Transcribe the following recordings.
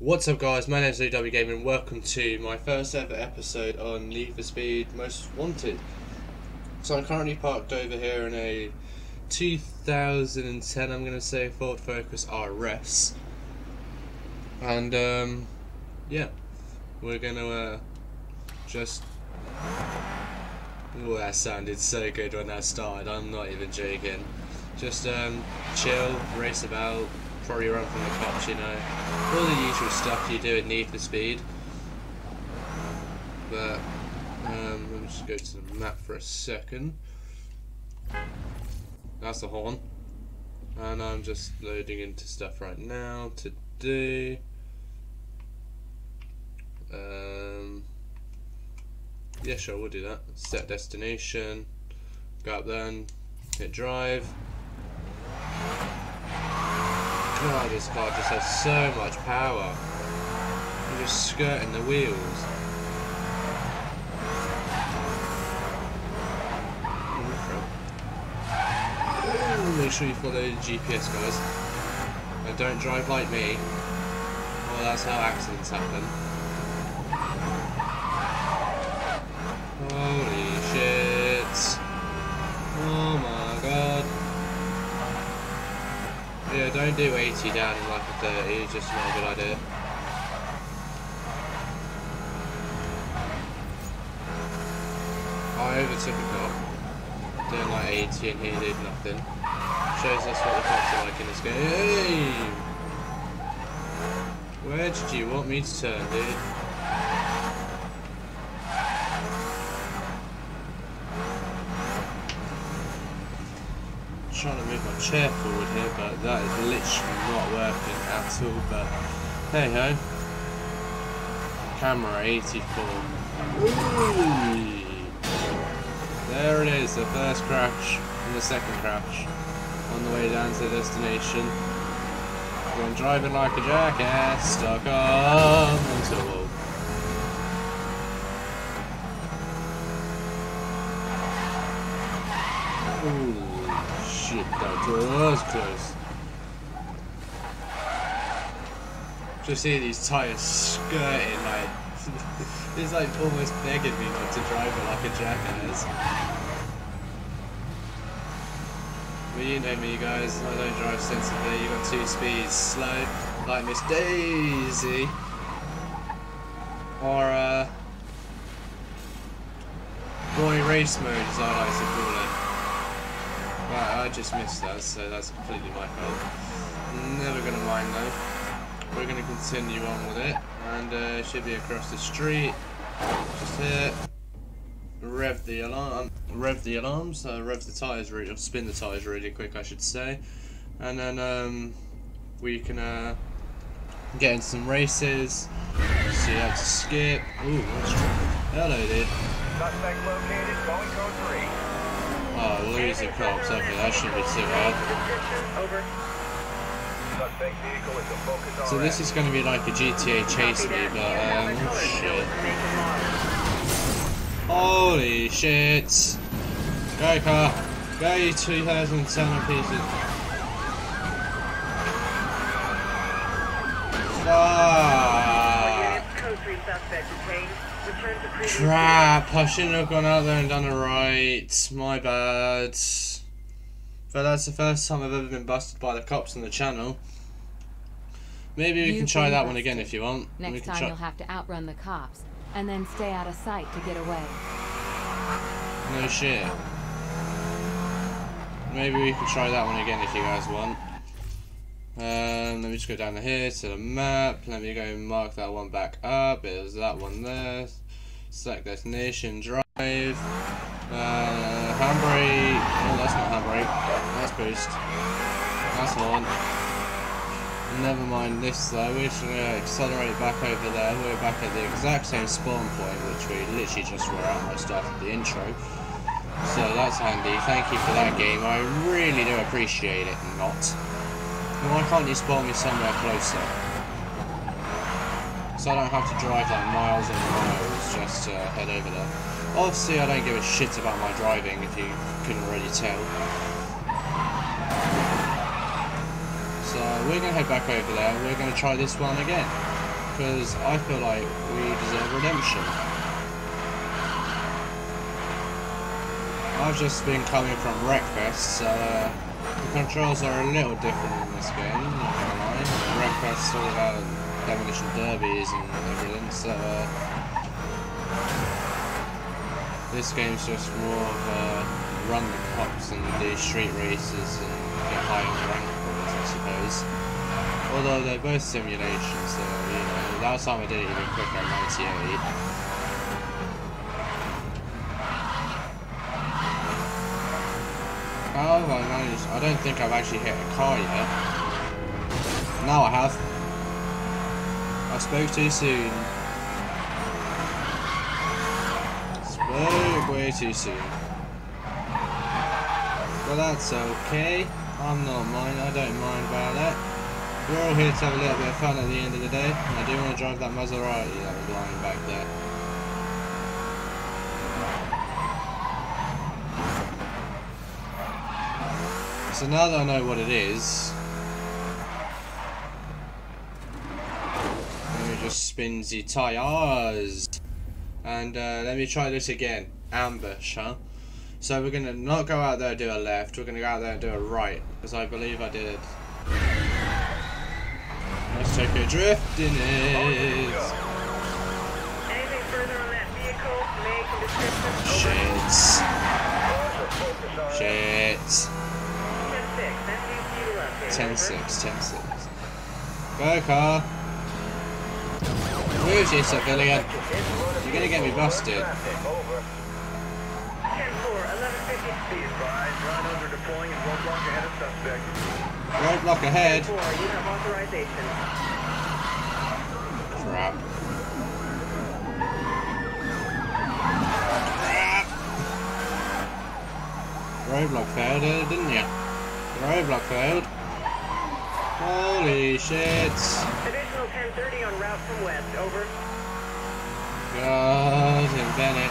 What's up guys, my name is OW Gaming and welcome to my first ever episode on Need for Speed Most Wanted. So I'm currently parked over here in a 2010 I'm going to say Ford Focus RS. And um, yeah, we're going to uh, just... Oh that sounded so good when that started, I'm not even joking. Just um, chill, race about, probably run from the cops, you know. All the usual stuff you do in Need for Speed. But, um, let me just go to the map for a second. That's the horn. And I'm just loading into stuff right now to do. Um, yeah, sure, we'll do that. Set destination. Go up there and hit drive. God, this car just has so much power. You're just skirting the wheels. Make sure you follow the GPS, guys. And don't drive like me. Well, that's how accidents happen. Holy shit. Oh my god. Yeah, don't do 80 down in like a 30, it's just not a good idea. I overtook a cop, doing like 80 and he did nothing. Shows us what the cops are like in this game. Where did you want me to turn, dude? Trying to move my chair forward here, but that is literally not working at all. But hey ho, camera 84. Ooh. There it is, the first crash and the second crash on the way down to the destination. Going driving like a jackass, stuck on the wall. Ooh shit, that was close. Just see these tires skirting like it's like almost begging me not to drive it like a jackass. But you know me guys, I don't drive sensibly, you got two speeds, slow, like Miss Daisy. Or uh boy race mode as I like to call it. Right, I just missed that, so that's completely my fault. Never gonna mind though. We're gonna continue on with it, and uh, should be across the street. Just here. Rev the alarm. Rev the alarms. Uh, rev the tires really, or spin the tires really quick, I should say, and then um, we can uh, get in some races. See how to skip. Ooh, hello, dude. Suspect located. Going code three. Oh, losing cops. Okay, that shouldn't be too hard. So this is going to be like a GTA chase me, but um, shit. Holy shit! Go car, go you 2010 pieces. Ah, Code three suspect detained. Return to previous. crap! I shouldn't have gone out there and done it right. My bad. But that's the first time I've ever been busted by the cops on the channel. Maybe we You've can try that one again if you want. Next time you'll have to outrun the cops and then stay out of sight to get away. No shit. Maybe we can try that one again if you guys want. Um, let me just go down here to the map. Let me go mark that one back up. It was that one there. Select destination, drive. Uh, handbrake. Oh, that's not handbrake. That's boost. That's horn. Never mind this though. We're just gonna accelerate back over there. We're back at the exact same spawn point, which we literally just were I started the intro. So that's handy. Thank you for that game. I really do appreciate it. Not. Why can't you spawn me somewhere closer? So I don't have to drive like miles and miles just to head over there. Obviously, I don't give a shit about my driving, if you couldn't already tell. So we're going to head back over there. We're going to try this one again. because I feel like we deserve redemption. I've just been coming from Wreckfest, so uh, the controls are a little different in this game, not gonna lie. Wreckfest's all about demolition derbies and everything, so uh, this game's just more of a run the cops and do street races and get high in rank points, I suppose. Although they're both simulations, so you know, last time I did it even quicker at 98. How have I managed? I don't think I've actually hit a car yet. Now I have. I spoke too soon. Spoke way too soon. But that's okay. I'm not mine. I don't mind about that. We're all here to have a little bit of fun at the end of the day. And I do want to drive that Maserati that was lying back there. So now that I know what it is, let me just spin the tires. And uh, let me try this again. Ambush, huh? So we're gonna not go out there and do a left, we're gonna go out there and do a right. Because I believe I did. Let's take a drift in it. Anything further on that vehicle? Make and description. Shit. Shit. 10-6, that seems to you left. 10 6, 10 6. Go, car. Where's you, civilian? You're gonna get me busted. 10-4, 1150. Be advised, run under deploying and one block ahead of suspect. Roadblock ahead. 4, you have authorization. Crap. Crap. Roadblock failed, uh, didn't you? Roadblock failed. Holy shit. Additional 1030 on route from west, over. God and Bennett.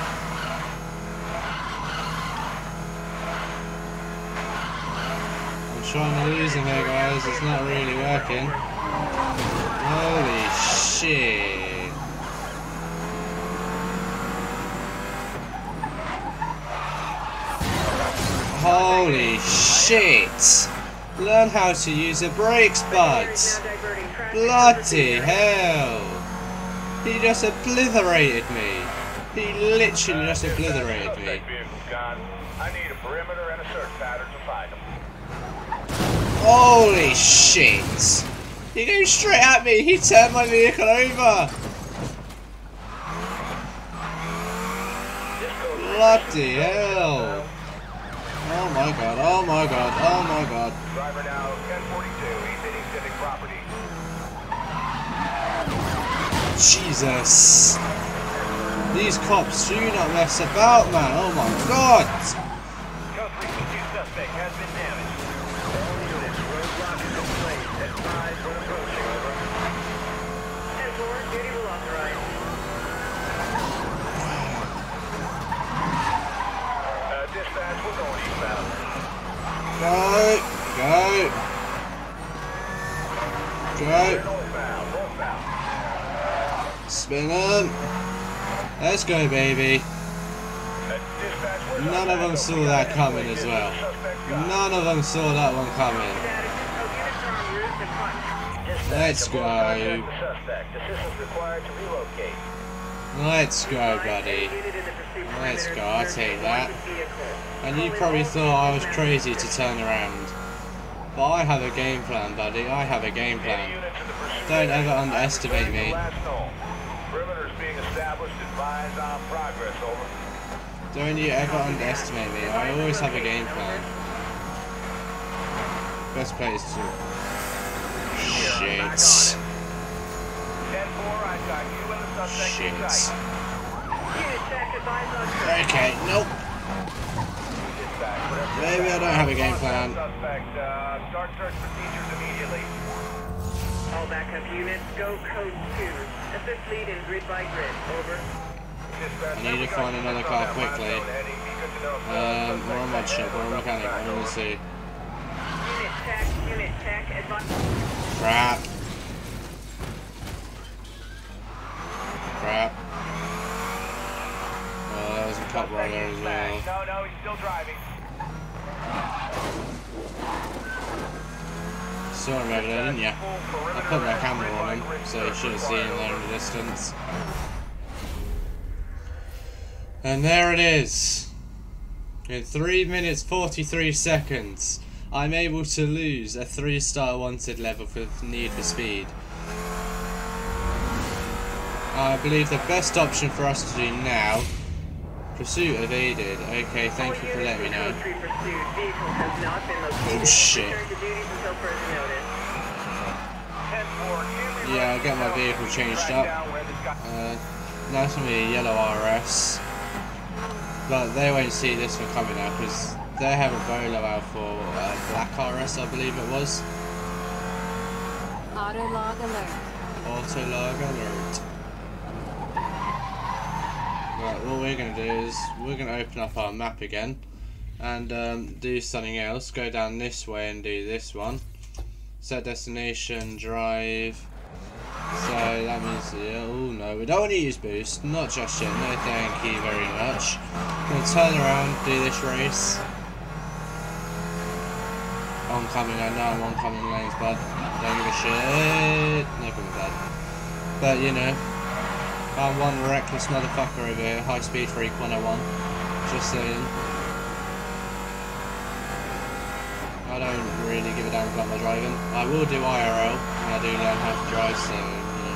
I'm trying to lose him here, guys. It's not really working. Holy shit. Holy shit. Learn how to use the brakes, buds. Bloody hell! He just obliterated me. He literally just obliterated me. Holy shit! He came straight at me. He turned my vehicle over. Bloody hell! Oh my god! Oh my god! Oh my god! Driver now 1042. He's hitting civic property. Jesus! These cops do not mess about, man. Oh my god! Code 322 suspect has been damaged. All units, roadblock is in place. Advise when approaching, over. 10-4, duty will authorize. Uh, dispatch, we're going eastbound. Go! Go! Go! Northbound, northbound. Spin them! Let's go, baby! Uh, None of them saw that coming as well. None of them saw that one coming. Let's go. Let's go, buddy. Let's go, I'll take that. And you probably thought I was crazy to turn around. But I have a game plan, buddy. I have a game plan. Don't ever underestimate me. Don't you ever underestimate me. I always have a game plan. Best place to... Shit. 10-4, I got you the Shit. on. Okay, nope. Maybe I don't have a game plan. All backup units, go code 2. Assist lead in grid by grid. Over. I need to find another car quickly. Um, or a mod shop, or a mechanic, tech, unit tech, advise. Crap. crap. Uh, that was a couple there well. Uh. No, no, he's still driving. Sorry about that, didn't ya? I put my camera on him, so you should have seen there in the distance. And there it is. In 3 minutes 43 seconds, I'm able to lose a 3 star wanted level for Need for Speed. I believe the best option for us to do now. Pursuit evaded. Okay, thank you for letting me know. Code 3 pursuit. Vehicle has not been located. Oh, shit. Return to duties until further notice. 10-4, can we Yeah, I'll get my vehicle changed up. down where this guy- Uh, now it's gonna be a yellow RS, but they won't see this one coming now because they have a bolo out for uh, black RS, I believe it was. Auto log alert. Auto log alert. Right, what we're gonna do is we're gonna open up our map again and um, do something else. Go down this way and do this one. Set destination, drive. So that means, yeah, oh no, we don't want to use boost, not just yet, no thank you very much. We'll turn around, do this race. Oncoming, I know I'm oncoming lanes, bud. Don't give a shit. Comment bad. But you know, I'm one reckless motherfucker over here, high speed freak 101. Just saying. I don't really give a damn about my driving. I will do IRL when I do learn how to drive, so, you know,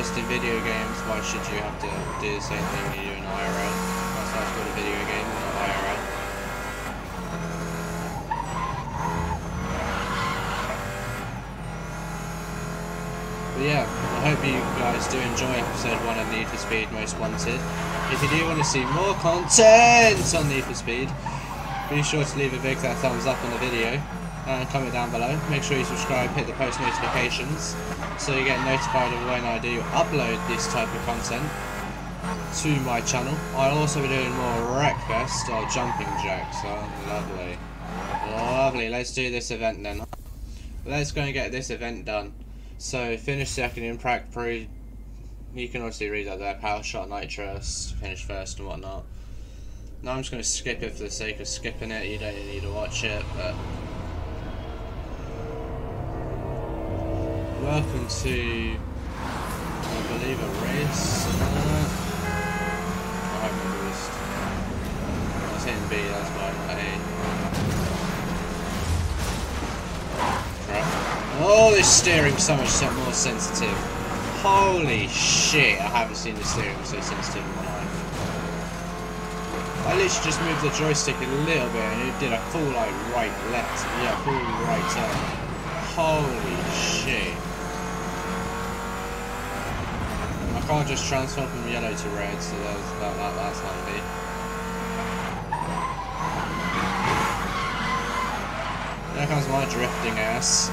just in video games, why should you have to do the same thing you do in IRL? That's why it's called a video game, not IRL. But yeah, I hope you guys do enjoy episode 1 of Need for Speed Most Wanted. If you do want to see more content on Need for Speed, be sure to leave a big fat thumbs up on the video uh, and comment down below. Make sure you subscribe, hit the post notifications so you get notified of when I do upload this type of content to my channel. I'll also be doing more Wreckfest or Jumping Jacks. Oh, lovely. Lovely. Let's do this event then. Let's go and get this event done. So, finish second in Prague Pro. You can obviously read that there. Power Shot Nitrous, finish first and whatnot. Now I'm just going to skip it for the sake of skipping it. You don't need to watch it, but. Welcome to. I believe a race. Uh, I haven't. I was hitting B, that's why not Oh, this steering's so much so- more sensitive. Holy shit, I haven't seen the steering so sensitive in my life. I literally just moved the joystick a little bit and it did a full like right left, yeah, full right turn. Holy shit. I can't just transfer from yellow to red, so that that's, that, that, that's handy. There comes my drifting ass.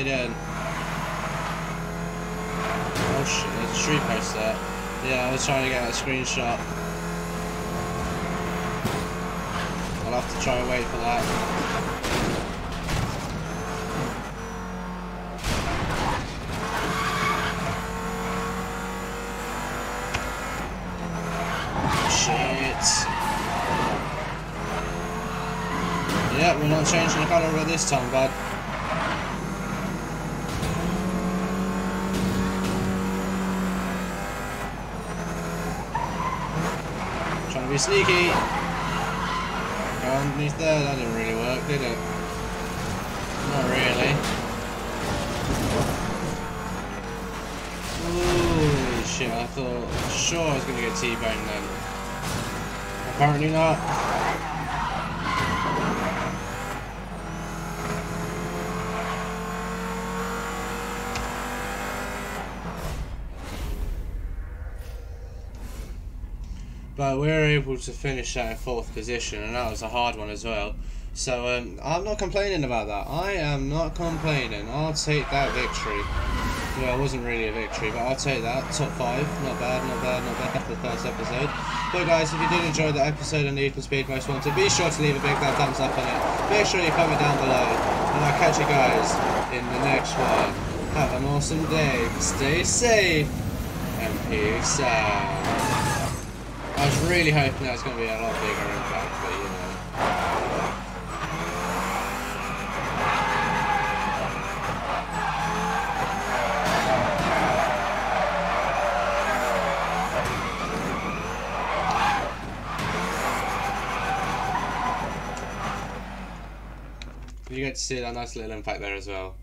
You doing? Oh shit, there's a street post there. Yeah, I was trying to get a screenshot. I'll have to try and wait for that. Shit. Yeah, we're not changing the colour it this time, bud. Be sneaky. Underneath there, that didn't really work, did it? Not really. Holy shit, I thought, sure I was going to get T-boned then. Apparently not. But we were able to finish that in fourth position, and that was a hard one as well. So um, I'm not complaining about that. I am not complaining. I'll take that victory. Well, it wasn't really a victory, but I'll take that. Top five. Not bad, not bad, not bad for the first episode. But guys, if you did enjoy the episode of Need for Speed Most Wanted, be sure to leave a big thumbs up on it. Make sure you comment down below. And I'll catch you guys in the next one. Have an awesome day. Stay safe. And peace out. I was really hoping that was going to be a lot bigger impact, but you know. You get to see that nice little impact there as well.